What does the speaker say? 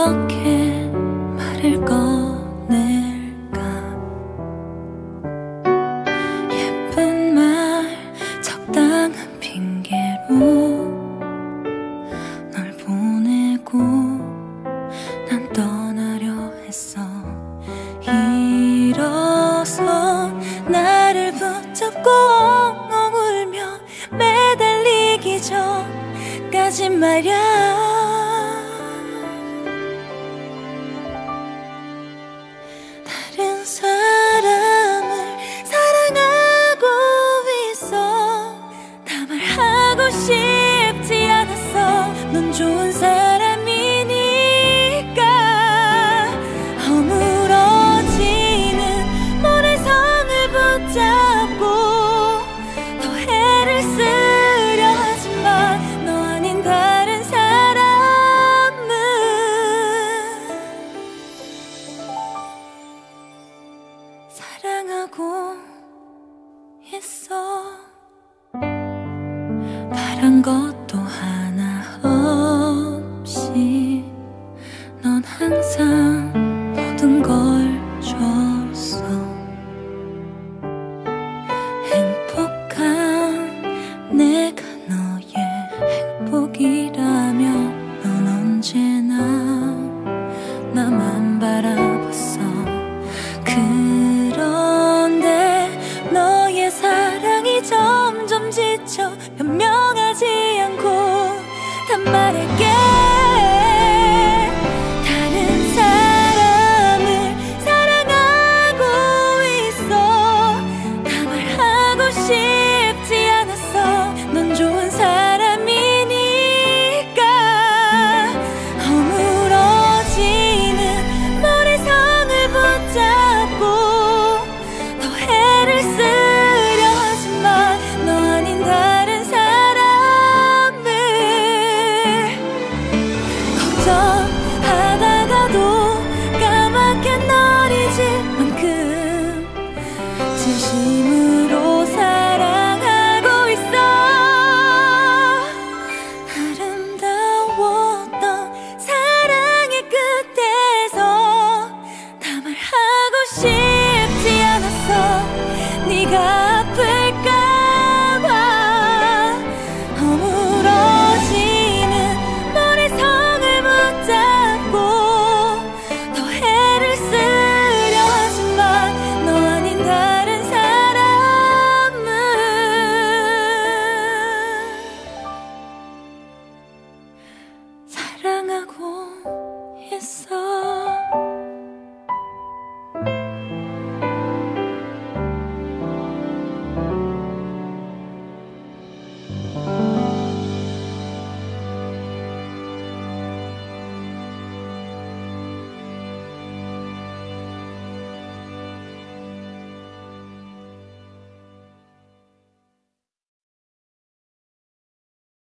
어떻게 말을 꺼낼까? 예쁜 말 적당한 핑계로 널 보내고 난 떠나려 했어. 일어서 나를 붙잡고 엉엉 울며 매달리기 전까지 말야 사람을 사랑하고 있어. 다 말하고 싶어. 바란 것도 하나 없이 넌 항상 모든 걸 줬어. 행복한 내가 너의 행복이라면 넌 언제나 나만 바라 情。 하고 있어.